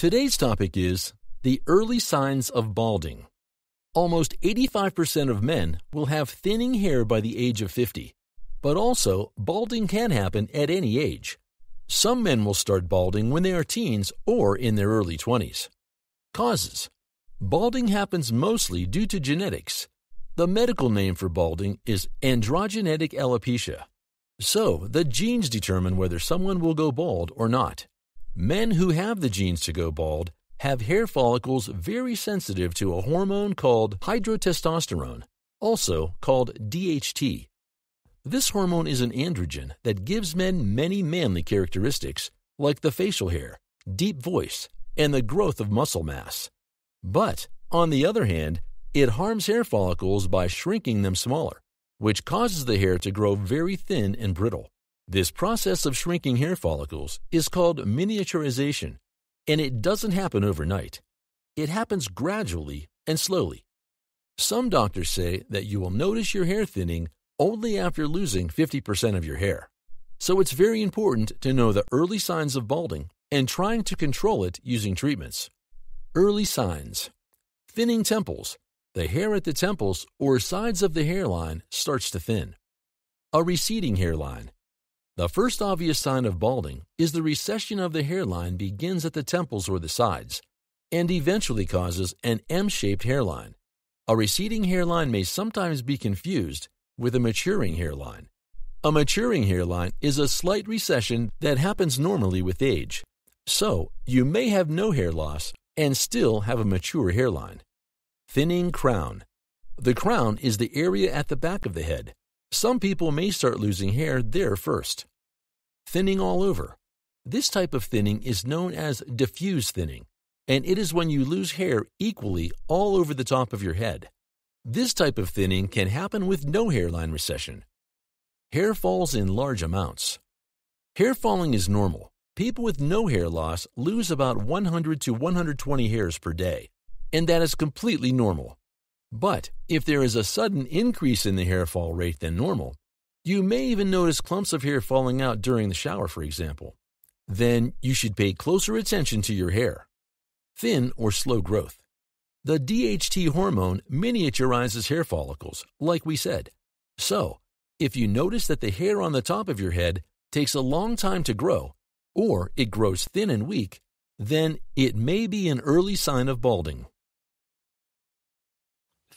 Today's topic is the early signs of balding. Almost 85% of men will have thinning hair by the age of 50, but also balding can happen at any age. Some men will start balding when they are teens or in their early 20s. Causes Balding happens mostly due to genetics. The medical name for balding is androgenetic alopecia. So, the genes determine whether someone will go bald or not. Men who have the genes to go bald have hair follicles very sensitive to a hormone called dihydrotestosterone, also called DHT. This hormone is an androgen that gives men many manly characteristics, like the facial hair, deep voice, and the growth of muscle mass. But, on the other hand, it harms hair follicles by shrinking them smaller, which causes the hair to grow very thin and brittle. This process of shrinking hair follicles is called miniaturization, and it doesn't happen overnight. It happens gradually and slowly. Some doctors say that you will notice your hair thinning only after losing 50% of your hair. So it's very important to know the early signs of balding and trying to control it using treatments. Early signs Thinning temples. The hair at the temples or sides of the hairline starts to thin. A receding hairline. The first obvious sign of balding is the recession of the hairline begins at the temples or the sides and eventually causes an M shaped hairline. A receding hairline may sometimes be confused with a maturing hairline. A maturing hairline is a slight recession that happens normally with age. So, you may have no hair loss and still have a mature hairline. Thinning crown. The crown is the area at the back of the head. Some people may start losing hair there first. Thinning all over. This type of thinning is known as diffuse thinning, and it is when you lose hair equally all over the top of your head. This type of thinning can happen with no hairline recession. Hair falls in large amounts. Hair falling is normal. People with no hair loss lose about 100 to 120 hairs per day, and that is completely normal. But if there is a sudden increase in the hair fall rate than normal, you may even notice clumps of hair falling out during the shower, for example. Then you should pay closer attention to your hair. Thin or slow growth. The DHT hormone miniaturizes hair follicles, like we said. So, if you notice that the hair on the top of your head takes a long time to grow, or it grows thin and weak, then it may be an early sign of balding.